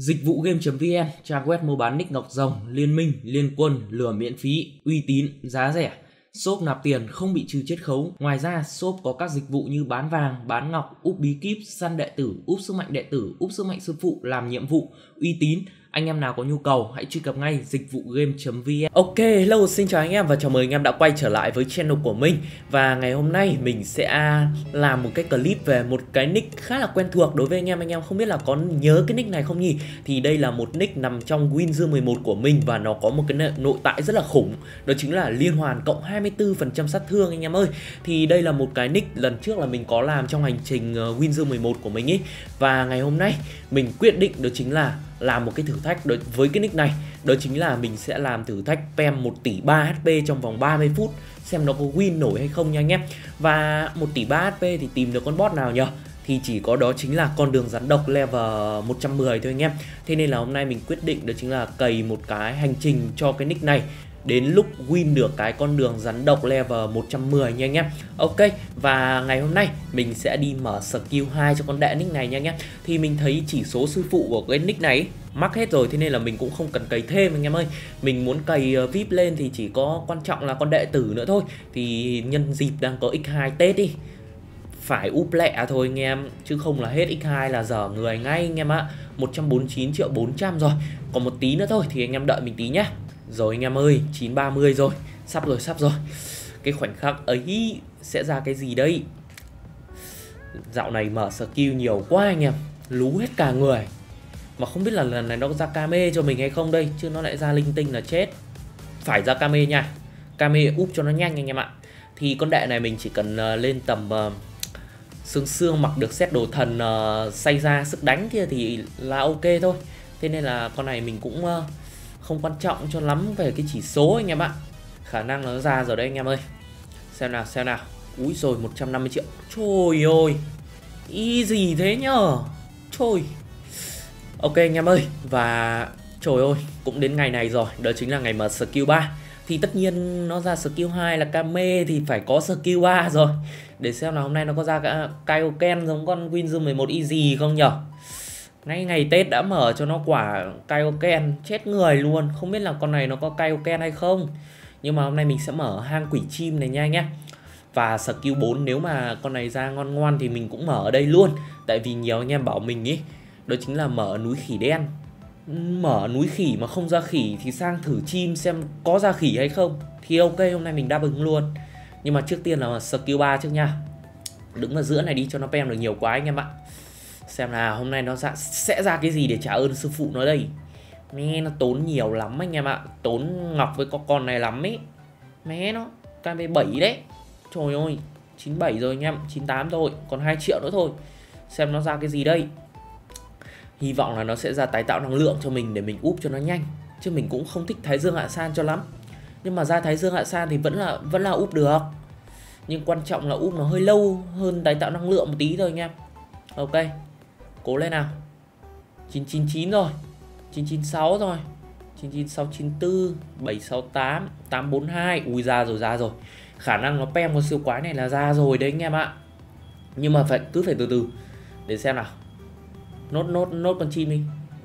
Dịch vụ game.vn, trang web mua bán nick ngọc rồng, liên minh, liên quân, lừa miễn phí, uy tín, giá rẻ. Shop nạp tiền không bị trừ chiết khấu. Ngoài ra, shop có các dịch vụ như bán vàng, bán ngọc, úp bí kíp, săn đệ tử, úp sức mạnh đệ tử, úp sức mạnh sư phụ, làm nhiệm vụ, uy tín, anh em nào có nhu cầu hãy truy cập ngay dịch vụ game.vn Ok, hello, xin chào anh em và chào mừng anh em đã quay trở lại với channel của mình. Và ngày hôm nay mình sẽ làm một cái clip về một cái nick khá là quen thuộc đối với anh em. Anh em không biết là có nhớ cái nick này không nhỉ? Thì đây là một nick nằm trong winzer 11 của mình và nó có một cái nội tại rất là khủng. Đó chính là liên hoàn cộng 24% sát thương anh em ơi. Thì đây là một cái nick lần trước là mình có làm trong hành trình ờ, winzer 11 của mình ý. Và ngày hôm nay mình quyết định đó chính là làm một cái thử thách đối với cái nick này. Đó chính là mình sẽ làm thử thách pem 1 tỷ 3 HP trong vòng 30 phút, xem nó có win nổi hay không nha anh em và 1 tỷ 3 HP thì tìm được con bot nào nhỉ thì chỉ có đó chính là con đường rắn độc level 110 thôi anh em Thế nên là hôm nay mình quyết định đó chính là cày một cái hành trình cho cái nick này đến lúc win được cái con đường rắn độc level 110 nha anh em Ok, và ngày hôm nay mình sẽ đi mở skill 2 cho con đệ nick này nha anh em. Thì mình thấy chỉ số sư phụ của cái nick này mắc hết rồi, thế nên là mình cũng không cần cày thêm anh em ơi. Mình muốn cày ờ, VIP lên thì chỉ có quan trọng là con đệ tử nữa thôi. Thì nhân dịp đang có x2 Tết đi, phải úp lẹ thôi anh em, chứ không là hết x2 là dở người ngay anh em ạ. 149 triệu 400 rồi, còn một tí nữa thôi thì anh em đợi mình tí nhé rồi anh em ơi 930 rồi. Sắp rồi sắp rồi. Cái khoảnh khắc ấy sẽ ra cái gì đây? Dạo này mở skill nhiều quá anh em. Lú hết cả người. Mà không biết là lần này nó có ra Kame cho mình hay không đây Chứ nó lại ra linh tinh là chết. Phải ra Kame nha. Kame úp cho nó nhanh anh em ạ. Thì con đệ này mình chỉ cần ờ, lên tầm uh, xương mặc được set đồ thần uh, Say ra sức đánh kia thì là ok thôi. Thế nên là con này mình cũng uh, không quan trọng cho lắm về cái chỉ số anh em ạ. Khả năng nó ra rồi đấy anh em ơi. Xem nào xem nào. Úi rồi 150 triệu. Trời ơi y gì thế nhở? Trời. Ok anh em ơi, và trời ơi, cũng đến ngày này rồi, đó chính là ngày mở skill 3 thì tất nhiên nó ra skill 2 là Kame thì phải có skill 3 rồi. Để xem là hôm nay nó có ra cả Kaioken giống con Winzu 11 Easy không nhở? Ngay ngày Tết đã mở cho nó quả Kaioken chết người luôn. Không biết là con này nó có Kaioken hay không. Nhưng mà hôm nay mình sẽ mở hang quỷ chim này nha anh em Và skill 4 nếu mà con này ra ngon ngoan thì mình cũng mở ở đây luôn. Tại vì nhiều anh em bảo mình ý, Đó chính là mở núi khỉ đen. Mở núi khỉ mà không ra khỉ thì sang thử chim xem có ra khỉ hay không. Thì ok, hôm nay mình đáp ứng luôn. Nhưng mà trước tiên là skill 3 trước nha. Đứng ở giữa này đi cho nó pem được nhiều quá anh em ạ. Xem là hôm nay nó ra, sẽ ra cái gì để trả ơn sư phụ nó đây? Mẹ nó tốn nhiều lắm anh em ạ. Tốn ngọc với con con này lắm ấy. Mẹ nó KV7 đấy. Trời ơi 97 rồi anh em 98 thôi. Còn 2 triệu nữa thôi. Xem nó ra cái gì đây. Hy vọng là nó sẽ ra tái tạo năng lượng cho mình Để mình úp cho nó nhanh. Chứ mình cũng không thích Thái Dương Hạ San cho lắm. Nhưng mà ra Thái Dương Hạ San thì vẫn là vẫn là úp được. Nhưng quan trọng là úp nó hơi lâu hơn tái tạo năng lượng một tí thôi anh em. Ok. Cố lên nào. 999 rồi. 996 rồi. 99694 768 842 Ui, ra rồi ra rồi. Khả năng nó pem con siêu quái này là ra rồi đấy, anh em ạ. Nhưng mà phải, cứ phải từ từ. Để xem nào. Nốt nốt nốt con chim đi.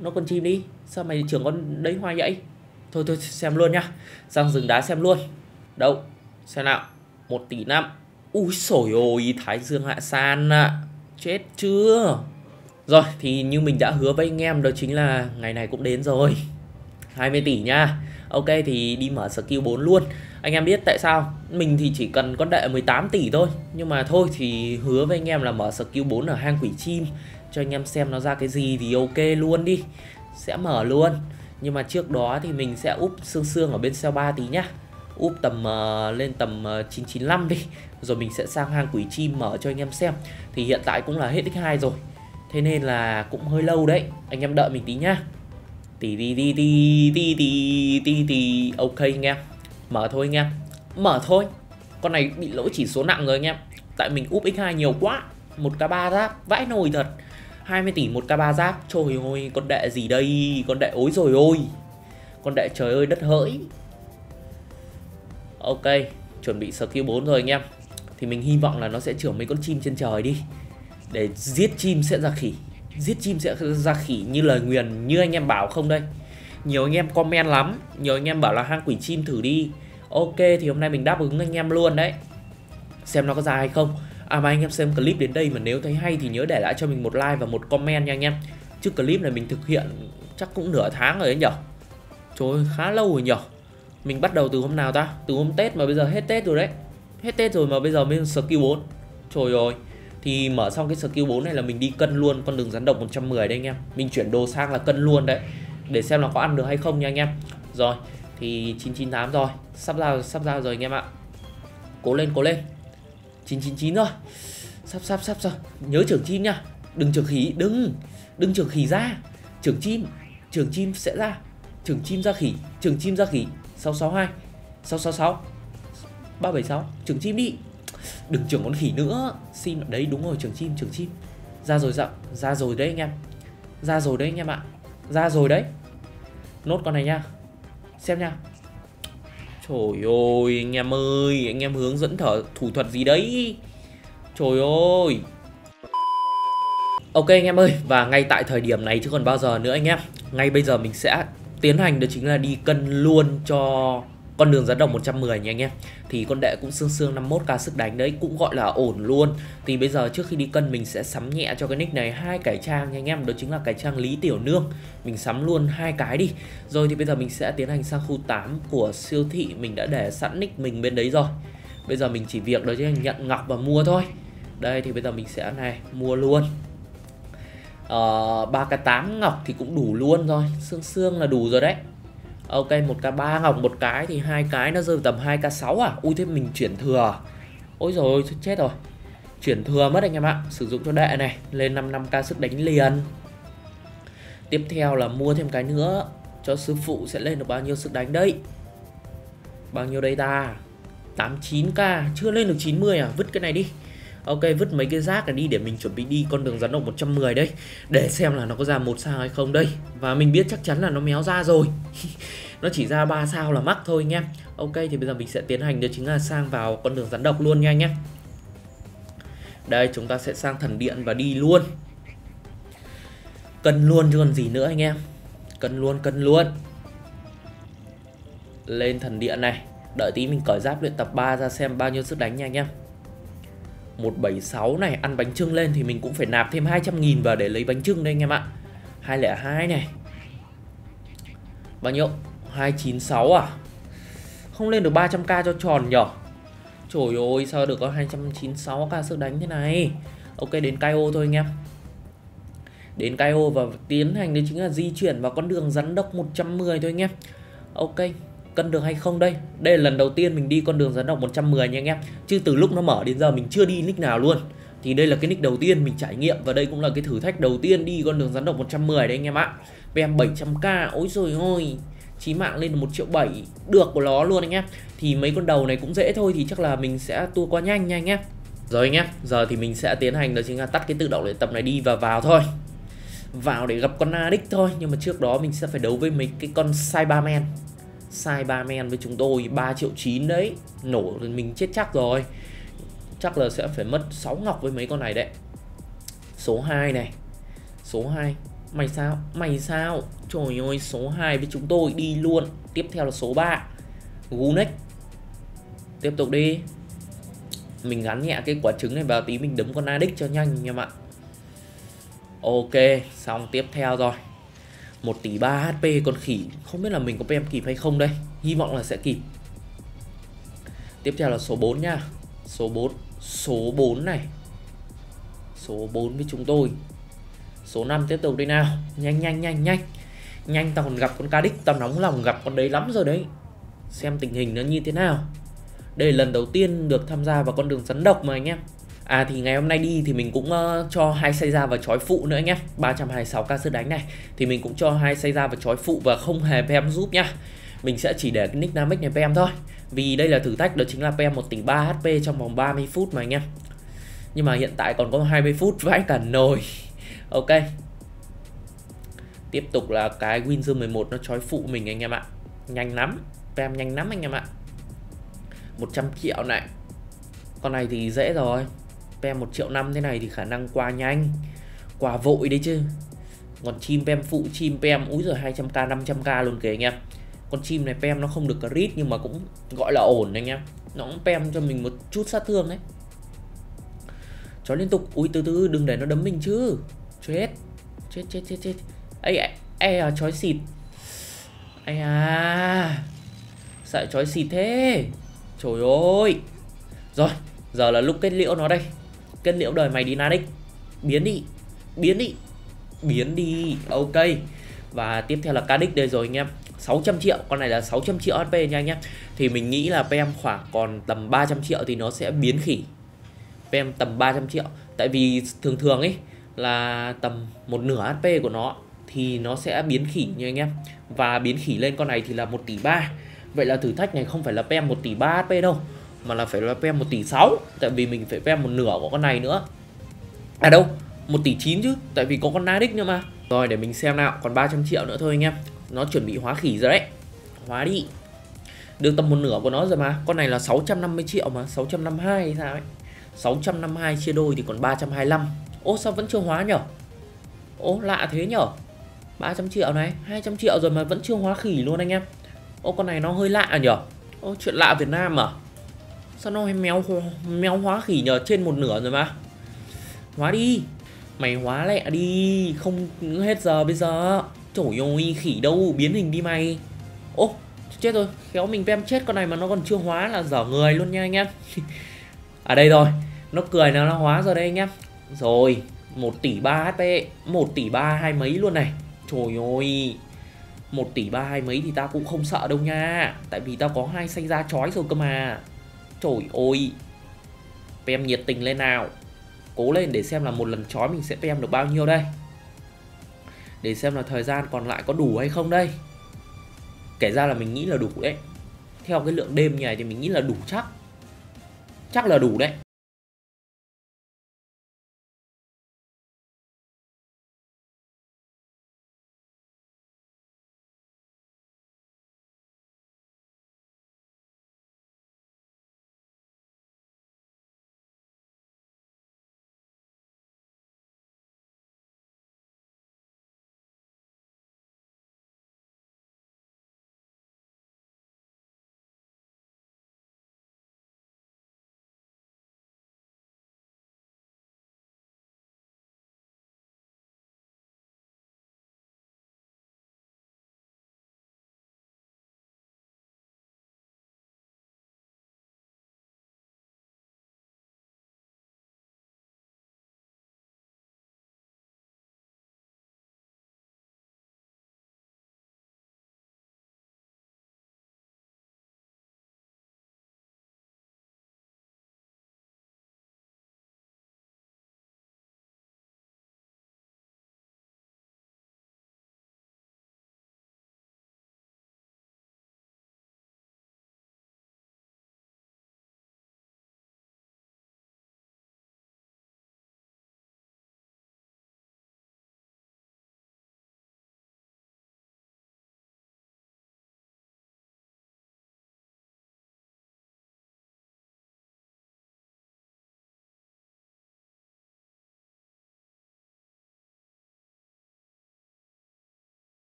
Nốt con chim đi. Sao mày trưởng con đấy hoa vậy? Thôi thôi, xem luôn nhá. Răng rừng đá xem luôn. Đâu? Xem nào. 1 tỷ năm. Ui sổi ôi, Thái Dương Hạ San ạ. À. Chết chưa? Rồi thì như mình đã hứa với anh em đó chính là ngày này cũng đến rồi. 20 tỷ nha. Ok thì đi mở skill 4 luôn. Anh em biết tại sao? Mình thì chỉ cần con đệ 18 tỷ thôi. Nhưng mà thôi thì hứa với anh em là mở skill 4 ở hang quỷ chim. Cho anh em xem nó ra cái gì thì ok luôn đi. Sẽ mở luôn. Nhưng mà trước đó thì mình sẽ úp xương xương ở bên cell 3 tí nhá. Úp tầm uh, lên tầm ờ, uh, 995 đi. Rồi mình sẽ sang hang quỷ chim mở cho anh em xem. Thì hiện tại cũng là hết x2 rồi. Thế nên là cũng hơi lâu đấy. Anh em đợi mình tí nhá. Tí tí tí tí tí tí tí tí. Ok anh em. Mở thôi anh em. Mở thôi. Con này bị lỗi chỉ số nặng rồi anh em. Tại mình úp x2 nhiều quá. 1k3 giáp. Vãi nồi thật. 20 tỷ 1k3 giáp. Trời ơi, con đệ gì đây? Con đệ ối rồi ôi. Con đệ trời ơi, đất hỡi. Ok, Chuẩn bị skill 4 rồi anh em. Thì mình hy vọng là nó sẽ trưởng mấy con chim trên trời đi để giết chim sẽ ra khỉ. Giết chim sẽ ra khỉ như lời nguyền, như anh em bảo không đây? Nhiều anh em comment lắm, nhiều anh em bảo là hang quỷ chim thử đi. Ok, thì hôm nay mình đáp ứng anh em luôn đấy. Xem nó có ra hay không. À mà anh em xem clip đến đây mà nếu thấy hay thì nhớ để lại cho mình một like và một comment nha anh em. Chứ clip này mình thực hiện chắc cũng nửa tháng rồi đấy nhở? Trời ơi, khá lâu rồi nhở? Mình bắt đầu từ hôm nào ta? Từ hôm tết mà bây giờ hết tết rồi đấy. Hết tết rồi mà bây giờ mới skill 4 trời ơi thì mở xong cái skill 4 này là mình đi cân luôn, con đường rắn độc 110 đây anh em. Mình chuyển đồ sang là cân luôn đấy, để xem là có ăn được hay không nha anh em. Rồi, thì 998 rồi. Sắp ra sắp ra rồi anh em ạ. Cố lên cố lên. 999 rồi sắp sắp sắp rồi. Nhớ trưởng chim nha. Đừng trưởng khí đừng. Đừng trưởng khí ra. Trưởng chim trưởng chim sẽ ra. Trưởng chim ra khỉ, trưởng chim ra khỉ. 662 666 376 trưởng chim đi đừng trưởng con khỉ nữa. Xin, đấy đúng rồi trưởng chim trưởng chim. Ra rồi dạ ra rồi đấy anh em. Ra rồi đấy anh em ạ. Ra rồi đấy. Nốt con này nha. Xem nha. Trời ơi, anh em ơi, anh em hướng dẫn thở thủ thuật gì đấy? Trời ơi. Ok anh em ơi, và ngay tại thời điểm này chứ còn bao giờ nữa anh em. Ngay bây giờ mình sẽ tiến hành, đó chính là đi cân luôn cho con đường giá đồng 110 nha anh em. Thì con đệ cũng xương xương 51k sức đánh đấy cũng gọi là ổn luôn. Thì bây giờ trước khi đi cân mình sẽ sắm nhẹ cho cái nick này hai cái trang nha anh em. Đó chính là cái trang Lý Tiểu Nương. Mình sắm luôn hai cái đi. Rồi thì bây giờ mình sẽ tiến hành sang khu 8 của siêu thị. Mình đã để sẵn nick mình bên đấy rồi. Bây giờ mình chỉ việc đó chính là nhận ngọc và mua thôi. Đây thì bây giờ mình sẽ này mua luôn. Ờ, ba uh, cái tám ngọc thì cũng đủ luôn rồi. Xương xương là đủ rồi đấy. Ok 1k3 ngọc một cái thì hai cái nó rơi tầm 2k6 à? Ui, thế mình chuyển thừa. Ôi rồi chết rồi. Chuyển thừa mất anh em ạ. Sử dụng cho đệ này, Lên 55k sức đánh liền. Tiếp theo là mua thêm cái nữa. Cho sư phụ sẽ lên được bao nhiêu sức đánh đấy? Bao nhiêu đây ta? 89k Chưa lên được 90 à? Vứt cái này đi. Ok, vứt mấy cái rác này đi để mình chuẩn bị đi con đường rắn độc 110 đây. Để xem là nó có ra một sao hay không đây. Và mình biết chắc chắn là nó méo ra rồi. Nó chỉ ra 3 sao là mắc thôi anh em Ok, thì bây giờ mình sẽ tiến hành, đó chính là sang vào con đường rắn độc luôn nha anh em Đây, chúng ta sẽ sang thần điện và đi luôn. Cân luôn chứ còn gì nữa anh em. Cân luôn cân luôn. Lên thần điện này. Đợi tí mình cởi giáp luyện tập 3 ra xem bao nhiêu sức đánh nha anh em. 176 này, ăn bánh trưng lên thì mình cũng phải nạp thêm 200 nghìn vào để lấy bánh trưng đây anh em ạ. 202 này. Bao nhiêu? 296 à? Không lên được 300k cho tròn nhở? Trời ơi, sao được có 296k sức đánh thế này? Ok, đến KO thôi anh em. Đến KO và tiến hành đấy chính là di chuyển vào con đường rắn độc 110 thôi anh em. Ok cân được hay không đây? Đây là lần đầu tiên mình đi con đường rắn độc 110 nha anh em. Chứ từ lúc nó mở đến giờ mình chưa đi nick nào luôn. Thì đây là cái nick đầu tiên mình trải nghiệm Và đây cũng là cái thử thách đầu tiên đi con đường rắn độc 110 đấy anh em ạ. PM 700k Ôi rồi ôi chí mạng lên 1 triệu 7 Được của nó luôn anh em. Thì mấy con đầu này cũng dễ thôi, Thì chắc là mình sẽ tua qua nhanh nha anh em. Rồi anh em, Giờ thì mình sẽ tiến hành đó chính là tắt cái tự động luyện tập này đi và vào thôi. Vào để gặp con Addict thôi, Nhưng mà trước đó mình sẽ phải đấu với mấy cái con Cyberman sai ba men với chúng tôi 3 triệu 9 đấy. Nổ thì mình chết chắc rồi. Chắc là sẽ phải mất 6 ngọc với mấy con này đấy. Số 2 này. Số 2 mày sao? Mày sao? Trời ơi, số 2 với chúng tôi đi luôn. Tiếp theo là số 3 Gunex. Tiếp tục đi. Mình gắn nhẹ cái quả trứng này vào tí mình đấm con addict cho nhanh em ạ ok, xong tiếp theo rồi. 1 tỷ 3 HP con khỉ. Không biết là mình có PM kịp hay không đây. Hy vọng là sẽ kịp. Tiếp theo là số 4 nha. Số 4 Số 4 này. Số 4 với chúng tôi. Số 5 tiếp tục đi nào. Nhanh nhanh nhanh nhanh. Nhanh, tao còn gặp con Cadix Tao nóng lòng gặp con đấy lắm rồi đấy. Xem tình hình nó như thế nào. Đây là lần đầu tiên được tham gia vào con đường rắn độc mà anh em. À thì ngày hôm nay đi thì mình cũng uh, cho hai xây ra và chói phụ nữa nhé. 326k sức đánh này. Thì mình cũng cho hai xây ra và chói phụ và không hề PM giúp nhá. Mình sẽ chỉ để cái nick namix này PM thôi. Vì đây là thử thách đó chính là PM 1 tỉnh 3 HP trong vòng 30 phút mà anh em. Nhưng mà hiện tại còn có 20 phút vãi cả nồi. Ok. Tiếp tục là cái Windsor 11 nó chói phụ mình anh em ạ. Nhanh lắm. PM nhanh lắm anh em ạ. 100 triệu này. Con này thì dễ rồi. PM 1 triệu năm thế này thì khả năng qua nhanh. Qua vội đấy chứ. Còn chim pem phụ, chim pem, Úi rồi 200k 500k luôn kìa anh em. Con chim này pem nó không được crit Nhưng mà cũng gọi là ổn anh em. Nó cũng pem cho mình một chút sát thương đấy. Chó liên tục Ui từ từ, đừng để nó đấm mình chứ. Chết Chết chết chết chết. Ây ây à chói xịt. Ây à Sợ chói xịt thế. Trời ơi. Rồi, Giờ là lúc kết liễu nó đây. Kết liễu đời mày đi Nanic Biến đi Biến đi Biến đi. Ok. Và tiếp theo là Cadix đây rồi anh em. 600 triệu, Con này là 600 triệu HP nha anh em. Thì mình nghĩ là PM khoảng còn tầm 300 triệu Thì nó sẽ biến khỉ. PM tầm 300 triệu. Tại vì thường thường ấy Là tầm một nửa HP của nó Thì nó sẽ biến khỉ nha anh em. Và biến khỉ lên con này thì là 1 tỷ 3 Vậy là thử thách này không phải là PM 1 tỷ 3 HP đâu. Mà là phải là PM 1 tỷ 6 Tại vì mình phải PM một nửa của con này nữa. À đâu 1 tỷ 9 chứ, Tại vì có con Nadic nữa mà. Rồi, để mình xem nào, Còn 300 triệu nữa thôi anh em. Nó chuẩn bị hóa khỉ rồi đấy. Hóa đi. Được tầm một nửa của nó rồi mà. Con này là 650 triệu mà 652 hay sao ấy. 652 chia đôi thì còn 325 Ô, sao vẫn chưa hóa nhở? Ô, lạ thế nhở? 300 triệu này 200 triệu rồi mà vẫn chưa hóa khỉ luôn anh em. Ô, con này nó hơi lạ nhở? Ô, chuyện lạ Việt Nam à? Sao nó méo méo hóa khỉ nhờ trên một nửa rồi mà? Hóa đi. Mày hóa lẹ đi. Không hết giờ bây giờ. Trời ơi khỉ đâu, biến hình đi mày. Ô, chết rồi. Khéo mình pem chết con này mà nó còn chưa hóa là dở người luôn nha anh em. À đây rồi. Nó cười nó nó hóa rồi đây anh em. Rồi 1 tỷ 3 HP 1 tỷ 3 hai mấy luôn này. Trời ơi 1 tỷ 3 hai mấy thì tao cũng không sợ đâu nha. Tại vì tao có hai xanh da chói rồi cơ mà. Trời ơi. Pem nhiệt tình lên nào. Cố lên để xem là một lần chói mình sẽ pem được bao nhiêu đây. Để xem là thời gian còn lại có đủ hay không đây. Kể ra là mình nghĩ là đủ đấy. Theo cái lượng đêm như này thì mình nghĩ là đủ chắc. Chắc là đủ đấy.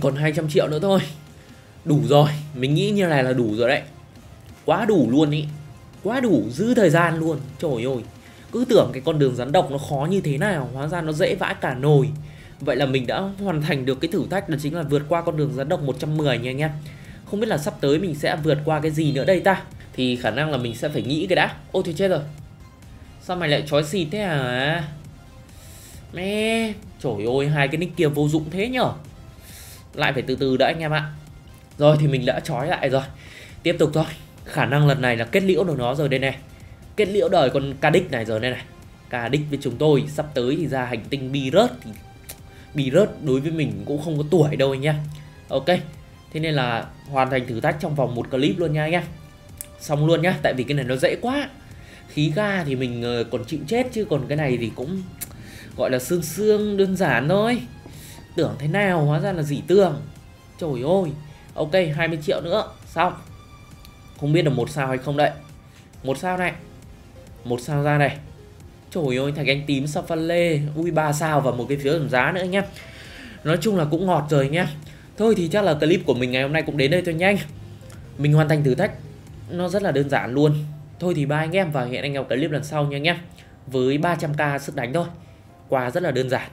Còn 200 triệu nữa thôi. Đủ rồi, Mình nghĩ như này là đủ rồi đấy. Quá đủ luôn ý. Quá đủ, giữ thời gian luôn. Trời ơi, Cứ tưởng cái con đường rắn độc nó khó như thế nào, Hóa ra nó dễ vãi cả nồi. Vậy là mình đã hoàn thành được cái thử thách, Đó chính là vượt qua con đường rắn độc 110 nha anh em Không biết là sắp tới mình sẽ vượt qua cái gì nữa đây ta? Thì khả năng là mình sẽ phải nghĩ cái đã. Ô, thì chết rồi. Sao mày lại chói xịt thế à Mẹ, Trời ơi, hai cái nick kia vô dụng thế nhở? Lại phải từ từ đã anh em ạ. Rồi thì mình đã trói lại rồi. Tiếp tục thôi. Khả năng lần này là kết liễu được nó rồi đây này. Kết liễu đời con Cadix này rồi đây này. Cadix với chúng tôi Sắp tới thì ra hành tinh Beerus thì Beerus đối với mình cũng không có tuổi đâu anh nhá. Ok. Thế nên là hoàn thành thử thách trong vòng một clip luôn nha anh em. Xong luôn nhá, Tại vì cái này nó dễ quá. Khí ga thì mình ờ, còn chịu chết chứ còn cái này thì cũng, gọi là xương xương, đơn giản thôi tưởng thế nào, hóa ra là dỉ tường trời ơi. Ok 20 triệu nữa. Xong. Không biết là một sao hay không đấy. Một sao này. Một sao ra này. Trời ơi thạch anh tím sao phân lê. Ui, ba sao và một cái phiếu giảm giá nữa nhé nói chung là cũng ngọt rồi nhé thôi thì chắc là clip của mình ngày hôm nay cũng đến đây thôi nhanh. Mình hoàn thành thử thách. Nó rất là đơn giản luôn. Thôi thì ba anh em và hẹn anh em clip lần sau nha nhé với 300k sức đánh thôi. Quà rất là đơn giản.